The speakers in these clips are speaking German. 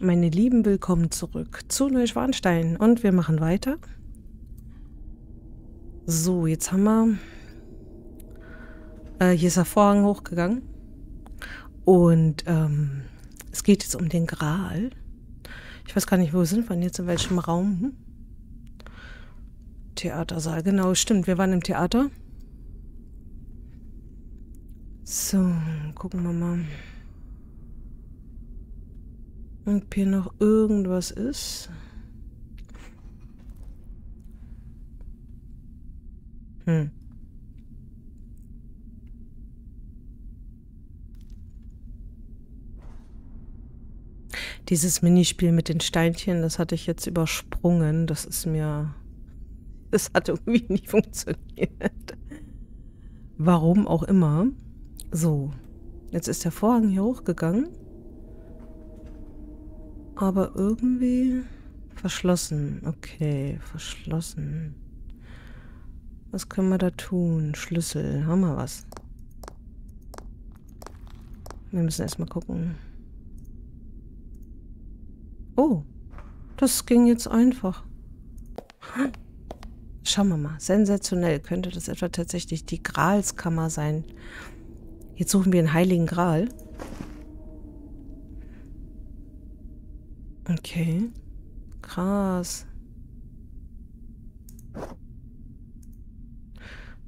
Meine Lieben, willkommen zurück zu Neuschwanstein. Und wir machen weiter. So, jetzt haben wir... Äh, hier ist der Vorhang hochgegangen. Und ähm, es geht jetzt um den Gral. Ich weiß gar nicht, wo sind wir denn jetzt, in welchem Raum? Hm? Theatersaal, genau, stimmt. Wir waren im Theater. So, gucken wir mal. Ob hier noch irgendwas ist. Hm. Dieses Minispiel mit den Steinchen, das hatte ich jetzt übersprungen. Das ist mir... Das hat irgendwie nicht funktioniert. Warum auch immer. So. Jetzt ist der Vorhang hier hochgegangen aber irgendwie verschlossen. Okay, verschlossen. Was können wir da tun? Schlüssel. Haben wir was? Wir müssen erstmal gucken. Oh, das ging jetzt einfach. Schauen wir mal. Sensationell. Könnte das etwa tatsächlich die Gralskammer sein? Jetzt suchen wir einen heiligen Gral. Okay. Krass.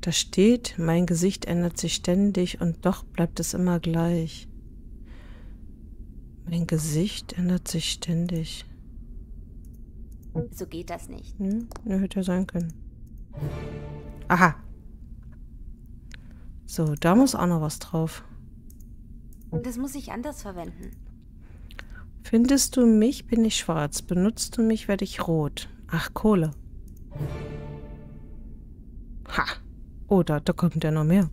Da steht, mein Gesicht ändert sich ständig und doch bleibt es immer gleich. Mein Gesicht ändert sich ständig. So geht das nicht. Nö, ja, hätte ja sein können. Aha. So, da muss auch noch was drauf. Das muss ich anders verwenden. Findest du mich, bin ich schwarz. Benutzt du mich, werde ich rot. Ach, Kohle. Ha. Oh, da, da kommt ja noch mehr.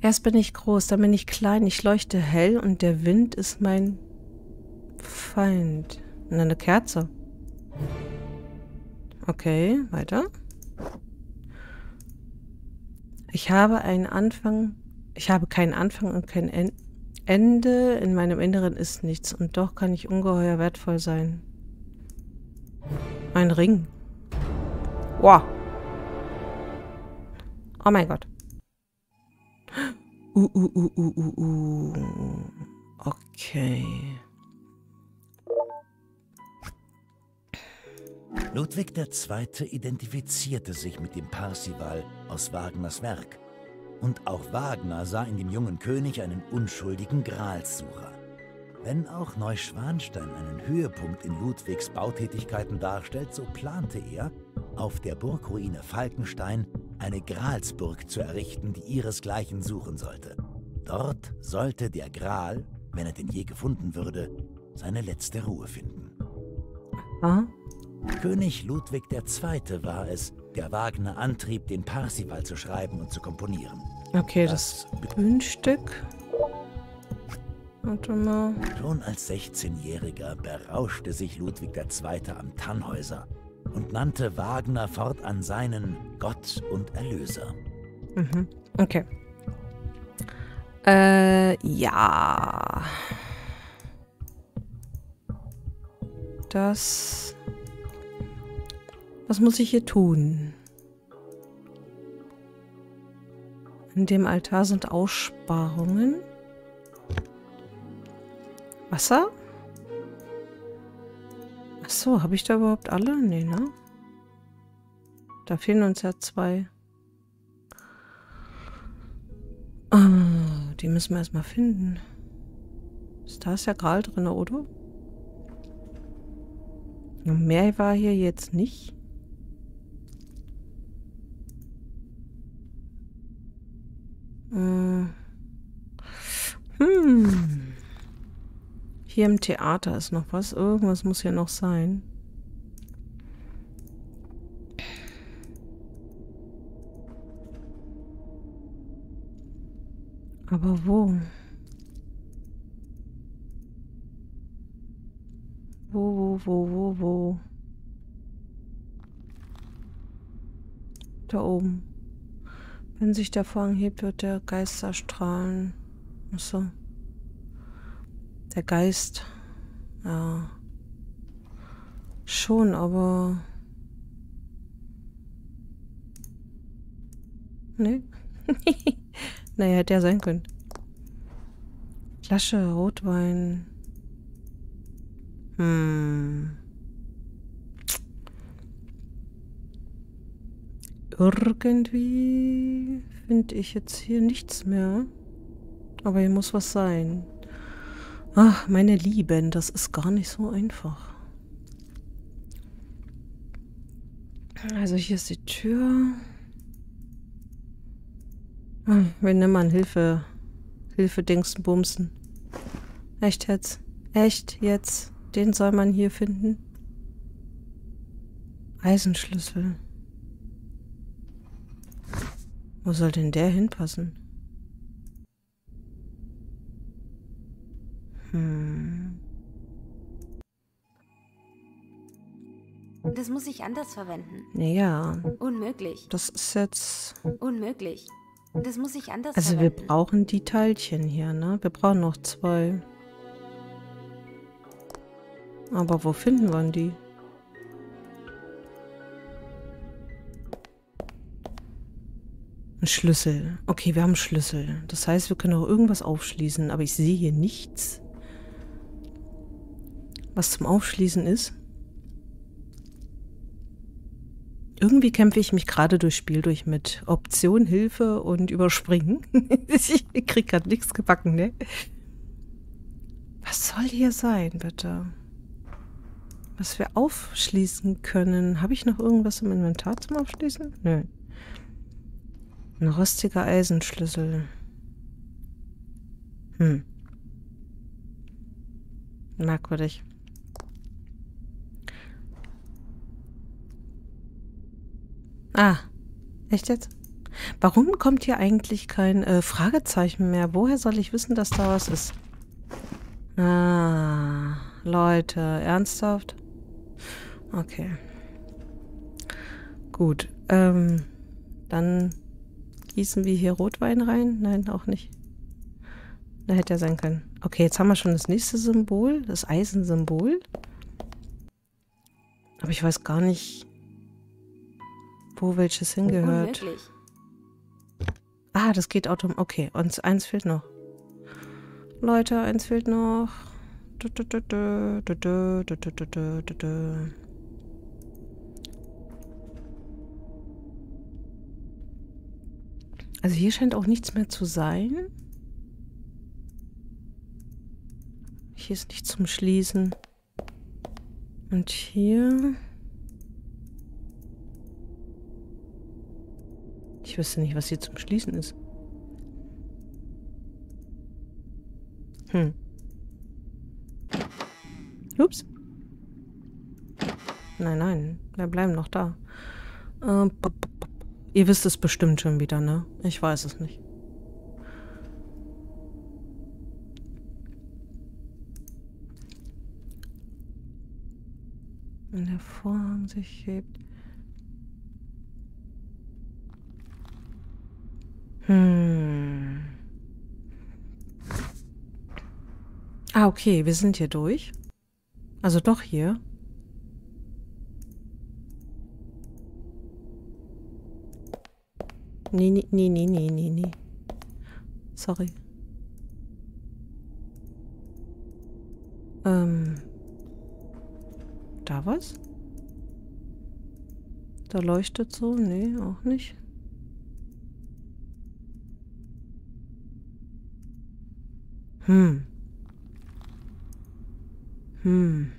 Erst bin ich groß, dann bin ich klein, ich leuchte hell und der Wind ist mein Feind. Und eine Kerze. Okay, weiter. Ich habe einen Anfang, ich habe keinen Anfang und kein Ende. Ende in meinem Inneren ist nichts und doch kann ich ungeheuer wertvoll sein. Ein Ring. Wow. Oh mein Gott. Uh, uh, uh, uh, uh, uh. Okay. Ludwig II. identifizierte sich mit dem Parsival aus Wagners Werk und auch Wagner sah in dem jungen König einen unschuldigen Gralssucher. Wenn auch Neuschwanstein einen Höhepunkt in Ludwigs Bautätigkeiten darstellt, so plante er, auf der Burgruine Falkenstein eine Gralsburg zu errichten, die ihresgleichen suchen sollte. Dort sollte der Gral, wenn er denn je gefunden würde, seine letzte Ruhe finden. Hm? König Ludwig II. war es, der Wagner antrieb, den Parsival zu schreiben und zu komponieren. Okay, das, das Bühnenstück. Warte mal. Schon als 16-Jähriger berauschte sich Ludwig II. am Tannhäuser und nannte Wagner fortan seinen Gott und Erlöser. Mhm. Okay. Äh, ja. Das was muss ich hier tun? In dem Altar sind Aussparungen. Wasser? Ach so, habe ich da überhaupt alle? Nee, ne? Da fehlen uns ja zwei. Oh, die müssen wir erstmal finden. Da ist ja Gral drin, oder? Mehr war hier jetzt nicht. Hm. hm. Hier im Theater ist noch was. Irgendwas muss hier noch sein. Aber wo? Wo, wo, wo, wo, wo? Da oben. Wenn sich der Vorhang hebt, wird der Geister strahlen. Achso. Der Geist. Ja. Schon, aber... Nee. naja, hätte ja sein können. Flasche Rotwein. Hm. Irgendwie finde ich jetzt hier nichts mehr. Aber hier muss was sein. Ach, meine Lieben, das ist gar nicht so einfach. Also hier ist die Tür. Hm, wir nehmen mal Hilfe. Hilfe Dingsen Bumsen. Echt jetzt? Echt jetzt? Den soll man hier finden? Eisenschlüssel. Wo soll denn der hinpassen? Hm. Das muss ich anders verwenden. Naja. Unmöglich. Das ist jetzt... Unmöglich. Das muss ich anders also verwenden. wir brauchen die Teilchen hier, ne? Wir brauchen noch zwei. Aber wo finden wir die? Ein Schlüssel. Okay, wir haben einen Schlüssel. Das heißt, wir können auch irgendwas aufschließen. Aber ich sehe hier nichts, was zum Aufschließen ist. Irgendwie kämpfe ich mich gerade durchs Spiel durch mit Option, Hilfe und Überspringen. ich krieg gerade nichts gebacken, ne? Was soll hier sein, bitte? Was wir aufschließen können. Habe ich noch irgendwas im Inventar zum Aufschließen? Nö. Ein rostiger Eisenschlüssel. Hm. Merkwürdig. Ah, echt jetzt? Warum kommt hier eigentlich kein äh, Fragezeichen mehr? Woher soll ich wissen, dass da was ist? Ah, Leute, ernsthaft? Okay. Gut, ähm, dann gießen wir hier Rotwein rein? Nein, auch nicht. Da hätte er sein können. Okay, jetzt haben wir schon das nächste Symbol, das Eisensymbol. Aber ich weiß gar nicht, wo welches hingehört. Unmöglich. Ah, das geht automatisch. Okay, und eins fehlt noch. Leute, eins fehlt noch. Also hier scheint auch nichts mehr zu sein. Hier ist nichts zum Schließen. Und hier... Ich wüsste nicht, was hier zum Schließen ist. Hm. Ups. Nein, nein. Wir bleiben noch da. Äh, Ihr wisst es bestimmt schon wieder, ne? Ich weiß es nicht. Wenn der Vorhang sich hebt. Hm. Ah, okay, wir sind hier durch. Also doch hier. Nee, nee, nee, nee, nee, nee. Sorry. Ähm. Da was? Da leuchtet so? Nee, auch nicht. Hm. Hm.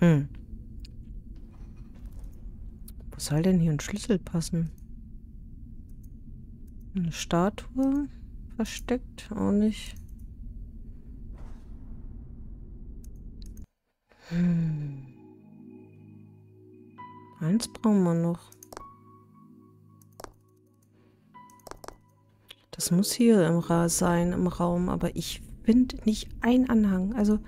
Hm. Wo soll denn hier ein Schlüssel passen? Eine Statue versteckt? Auch nicht. Hm. Eins brauchen wir noch. Das muss hier im Ra sein, im Raum, aber ich finde nicht ein Anhang. Also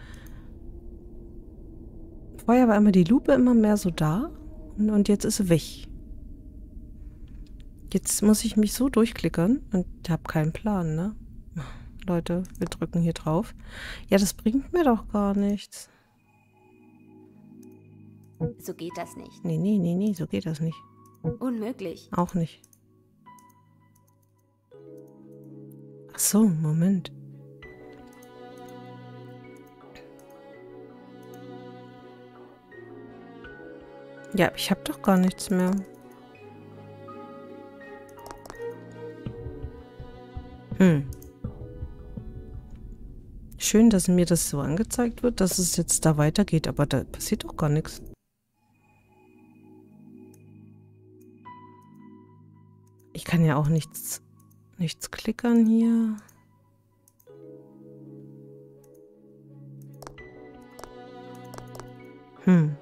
Vorher war immer die Lupe immer mehr so da und, und jetzt ist sie weg. Jetzt muss ich mich so durchklickern und habe keinen Plan, ne? Leute, wir drücken hier drauf. Ja, das bringt mir doch gar nichts. So geht das nicht. Nee, nee, nee, nee, so geht das nicht. Unmöglich. Auch nicht. So, Moment. Ja, ich habe doch gar nichts mehr. Hm. Schön, dass mir das so angezeigt wird, dass es jetzt da weitergeht, aber da passiert doch gar nichts. Ich kann ja auch nichts, nichts klickern hier. Hm.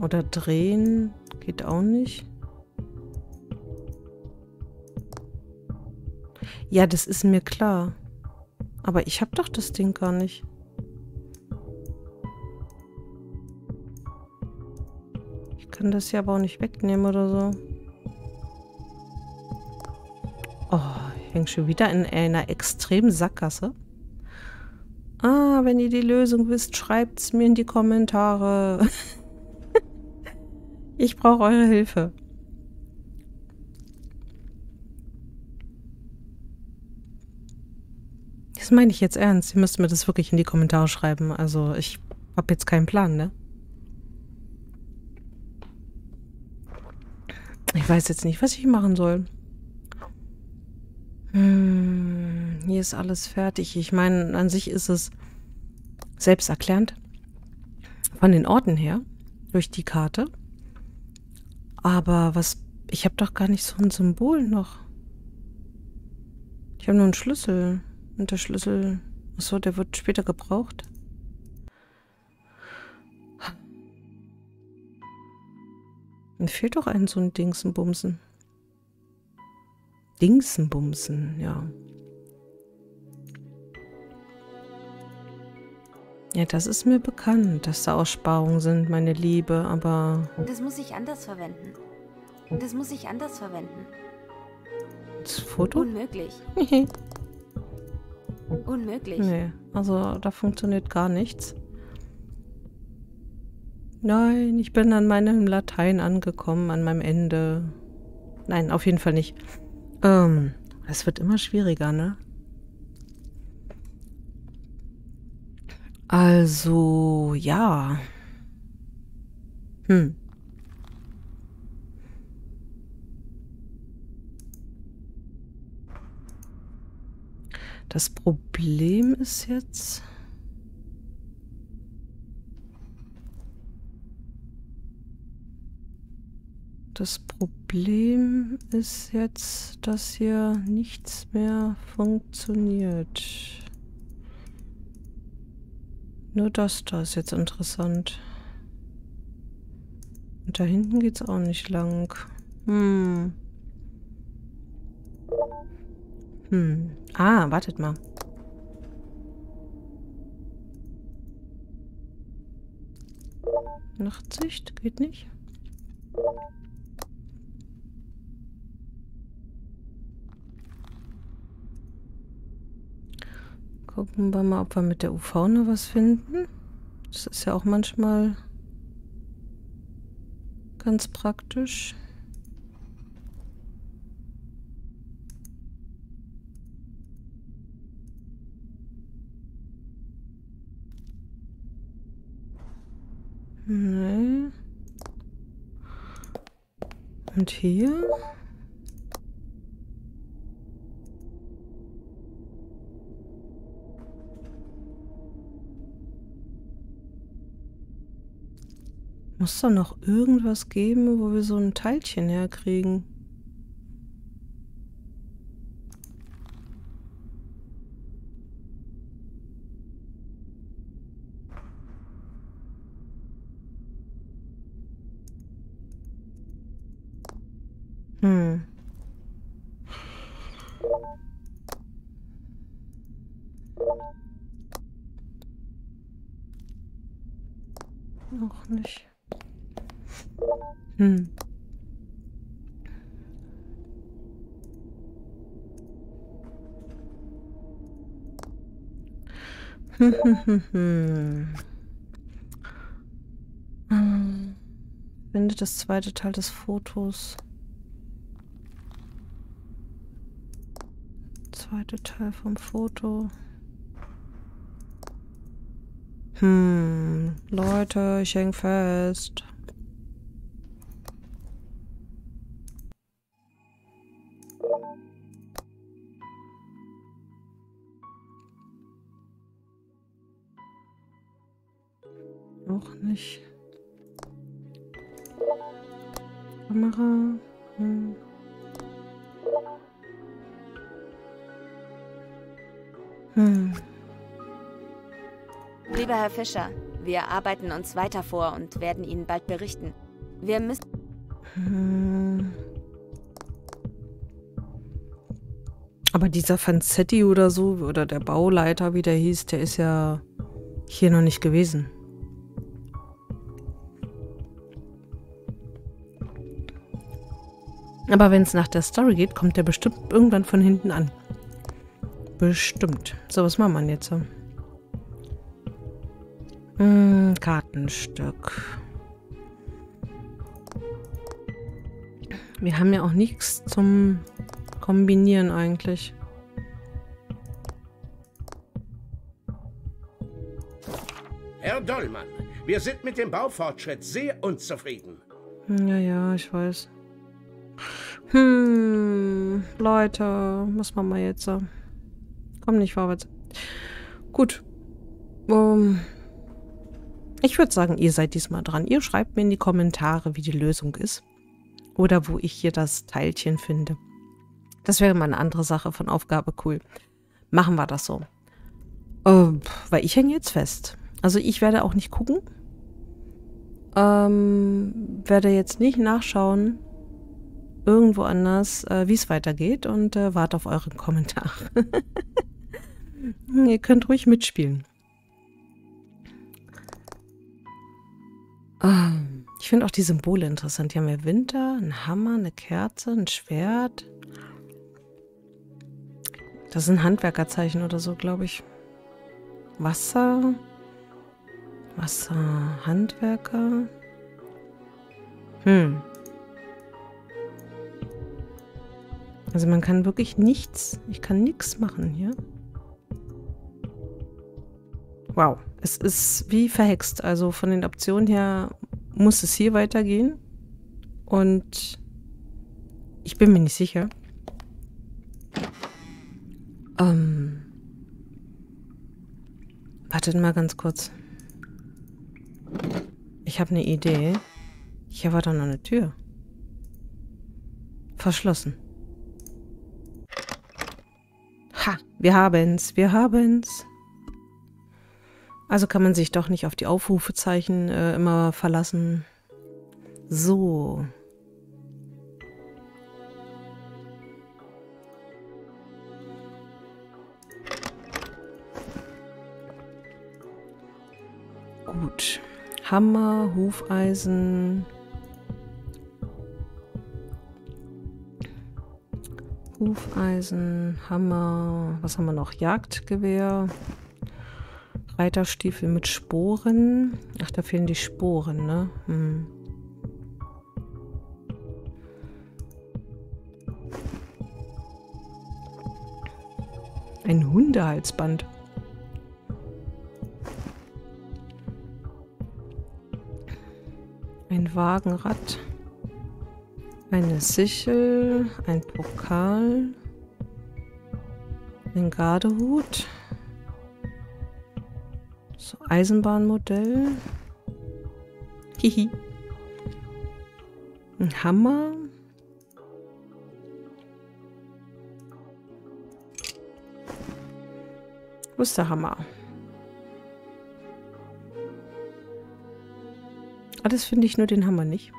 Oder drehen geht auch nicht. Ja, das ist mir klar. Aber ich habe doch das Ding gar nicht. Kann das ja aber auch nicht wegnehmen oder so. Oh, ich hänge schon wieder in einer extremen Sackgasse. Ah, wenn ihr die Lösung wisst, schreibt es mir in die Kommentare. ich brauche eure Hilfe. Das meine ich jetzt ernst. Ihr müsst mir das wirklich in die Kommentare schreiben. Also ich habe jetzt keinen Plan, ne? Ich weiß jetzt nicht, was ich machen soll. Hm, hier ist alles fertig. Ich meine, an sich ist es selbsterklärend. Von den Orten her. Durch die Karte. Aber was... Ich habe doch gar nicht so ein Symbol noch. Ich habe nur einen Schlüssel. Und der Schlüssel... Achso, der wird später gebraucht. Mir fehlt doch ein so ein Dingsenbumsen. Dingsenbumsen, ja. Ja, das ist mir bekannt, dass da Aussparungen sind, meine Liebe, aber... Das muss ich anders verwenden. Das muss ich anders verwenden. Das Foto? Unmöglich. Unmöglich. Nee, also da funktioniert gar nichts. Nein, ich bin an meinem Latein angekommen, an meinem Ende. Nein, auf jeden Fall nicht. Ähm, es wird immer schwieriger, ne? Also, ja. Hm. Das Problem ist jetzt... Das Problem ist jetzt, dass hier nichts mehr funktioniert. Nur das da ist jetzt interessant. Und da hinten geht es auch nicht lang. Hm. Hm. Ah, wartet mal. Nachtsicht geht nicht. Gucken wir mal, ob wir mit der UV noch was finden. Das ist ja auch manchmal ganz praktisch. Nee. Und hier? Muss da noch irgendwas geben, wo wir so ein Teilchen herkriegen? Hm. Noch nicht hm, hm. hm. Finde das zweite Teil des Fotos. Zweite Teil vom Foto. Hm, Leute, ich häng fest. Fischer, wir arbeiten uns weiter vor und werden Ihnen bald berichten. Wir müssen... Hm. Aber dieser Fanzetti oder so, oder der Bauleiter, wie der hieß, der ist ja hier noch nicht gewesen. Aber wenn es nach der Story geht, kommt der bestimmt irgendwann von hinten an. Bestimmt. So, was machen wir jetzt? Hm, Kartenstück. Wir haben ja auch nichts zum Kombinieren eigentlich. Herr Dollmann, wir sind mit dem Baufortschritt sehr unzufrieden. Ja, ja, ich weiß. Hm, Leute, was machen wir jetzt? Komm nicht vorwärts. Gut. Um, ich würde sagen, ihr seid diesmal dran. Ihr schreibt mir in die Kommentare, wie die Lösung ist. Oder wo ich hier das Teilchen finde. Das wäre mal eine andere Sache von Aufgabe cool. Machen wir das so. Ähm, weil ich hänge jetzt fest. Also ich werde auch nicht gucken. Ähm, werde jetzt nicht nachschauen, irgendwo anders, äh, wie es weitergeht und äh, warte auf euren Kommentar. Ihr könnt ruhig mitspielen. Ich finde auch die Symbole interessant. Die haben wir Winter, ein Hammer, eine Kerze, ein Schwert. Das ein Handwerkerzeichen oder so, glaube ich. Wasser. Wasser, Handwerker. Hm. Also man kann wirklich nichts, ich kann nichts machen hier. Wow, es ist wie verhext. Also von den Optionen her muss es hier weitergehen. Und ich bin mir nicht sicher. Ähm, wartet mal ganz kurz. Ich habe eine Idee. Hier war doch noch eine Tür. Verschlossen. Ha, wir haben's, wir haben's. Also kann man sich doch nicht auf die Aufrufezeichen äh, immer verlassen. So. Gut. Hammer, Hufeisen, Hufeisen, Hammer, was haben wir noch? Jagdgewehr, Reiterstiefel mit Sporen. Ach, da fehlen die Sporen, ne? Hm. Ein Hundehalsband. Ein Wagenrad. Eine Sichel, ein Pokal, ein Gardehut, Eisenbahnmodell, hihi, ein Hammer, wo ist der Hammer? Alles finde ich nur den Hammer nicht.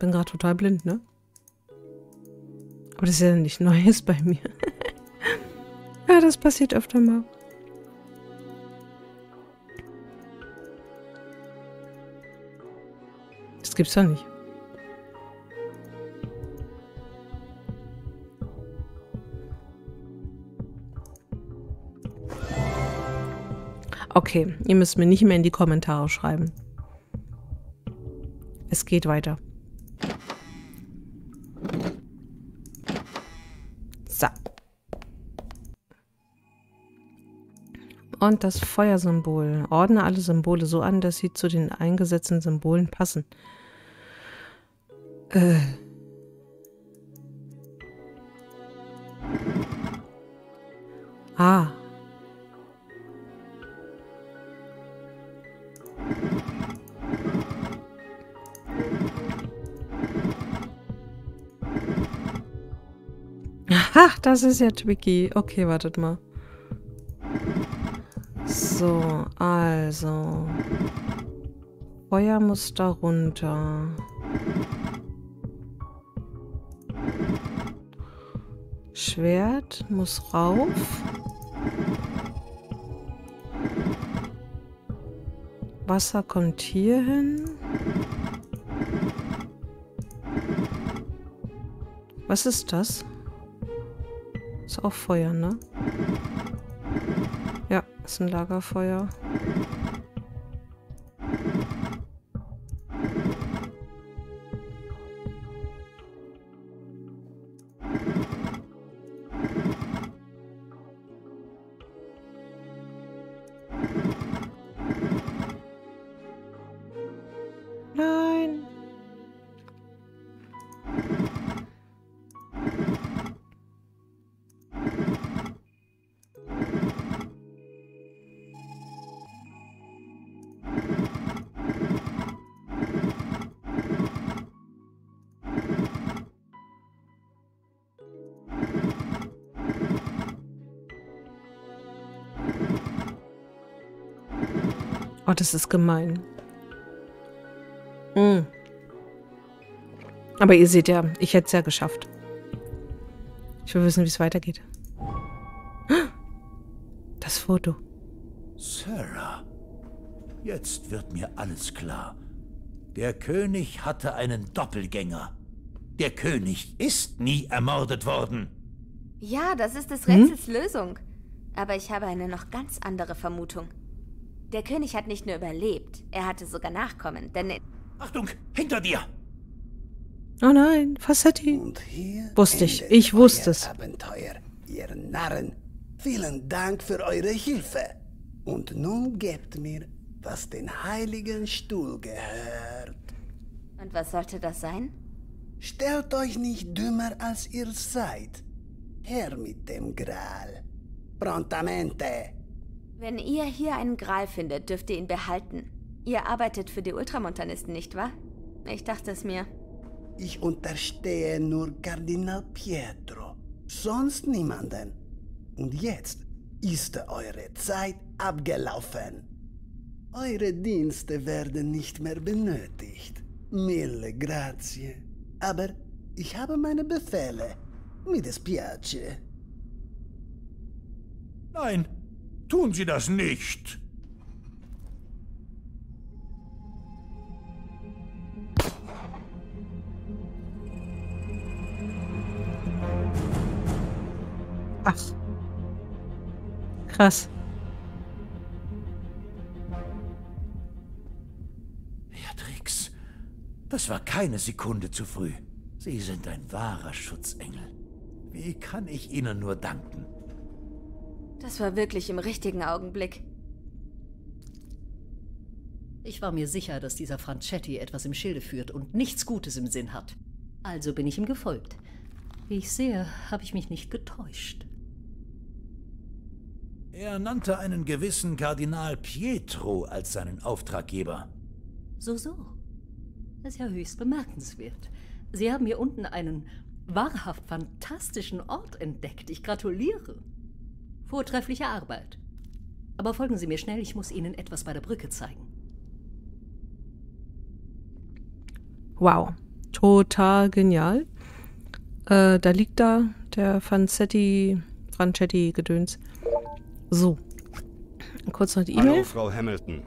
Bin gerade total blind, ne? Aber das ist ja nicht Neues bei mir. ja, das passiert öfter mal. Das gibt's doch nicht. Okay, ihr müsst mir nicht mehr in die Kommentare schreiben. Es geht weiter. Und das Feuersymbol. Ordne alle Symbole so an, dass sie zu den eingesetzten Symbolen passen. Äh. Ah. Ach, das ist ja tricky. Okay, wartet mal. So, also. Feuer muss da runter. Schwert muss rauf. Wasser kommt hier hin. Was ist das? Ist auch Feuer, ne? Ist ein Lagerfeuer. Nein. Oh, das ist gemein. Hm. Aber ihr seht ja, ich hätte es ja geschafft. Ich will wissen, wie es weitergeht. Das Foto. Sarah, jetzt wird mir alles klar. Der König hatte einen Doppelgänger. Der König ist nie ermordet worden. Ja, das ist des Rätsels Lösung. Aber ich habe eine noch ganz andere Vermutung. Der König hat nicht nur überlebt, er hatte sogar Nachkommen, denn Achtung, hinter dir! Oh nein, hier Wusste ich. Ich wusste es. Abenteuer, ihr Narren. Vielen Dank für eure Hilfe. Und nun gebt mir, was den heiligen Stuhl gehört. Und was sollte das sein? Stellt euch nicht dümmer, als ihr seid. Her mit dem Gral. Prontamente. Wenn ihr hier einen Gral findet, dürft ihr ihn behalten. Ihr arbeitet für die Ultramontanisten, nicht wahr? Ich dachte es mir. Ich unterstehe nur Kardinal Pietro, sonst niemanden. Und jetzt ist eure Zeit abgelaufen. Eure Dienste werden nicht mehr benötigt. Mille grazie. Aber ich habe meine Befehle. Mi dispiace. Nein, tun Sie das nicht. Ach. Krass. Beatrix, das war keine Sekunde zu früh. Sie sind ein wahrer Schutzengel. Wie kann ich Ihnen nur danken? Das war wirklich im richtigen Augenblick. Ich war mir sicher, dass dieser Franchetti etwas im Schilde führt und nichts Gutes im Sinn hat. Also bin ich ihm gefolgt. Wie ich sehe, habe ich mich nicht getäuscht. Er nannte einen gewissen Kardinal Pietro als seinen Auftraggeber. So, so. Das ist ja höchst bemerkenswert. Sie haben hier unten einen wahrhaft fantastischen Ort entdeckt. Ich gratuliere. Vortreffliche Arbeit. Aber folgen Sie mir schnell, ich muss Ihnen etwas bei der Brücke zeigen. Wow. Total genial. Äh, da liegt da der Fancetti, Franchetti-Gedöns. So. Kurz noch die Hallo, E-Mail. Frau Hamilton.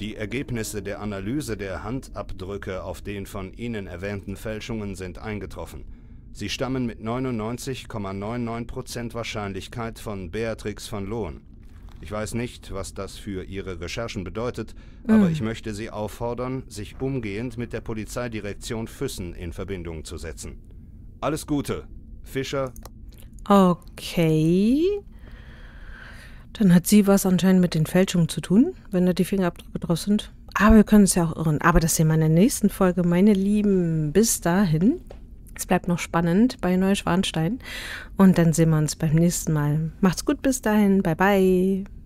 Die Ergebnisse der Analyse der Handabdrücke auf den von Ihnen erwähnten Fälschungen sind eingetroffen. Sie stammen mit 99,99% Wahrscheinlichkeit von Beatrix von Lohen. Ich weiß nicht, was das für Ihre Recherchen bedeutet, aber ich möchte Sie auffordern, sich umgehend mit der Polizeidirektion Füssen in Verbindung zu setzen. Alles Gute. Fischer, Okay. Dann hat sie was anscheinend mit den Fälschungen zu tun, wenn da die Fingerabdrücke drauf sind. Aber wir können es ja auch irren. Aber das sehen wir in der nächsten Folge, meine Lieben. Bis dahin. Es bleibt noch spannend bei Neuschwanstein. Und dann sehen wir uns beim nächsten Mal. Macht's gut bis dahin. Bye, bye.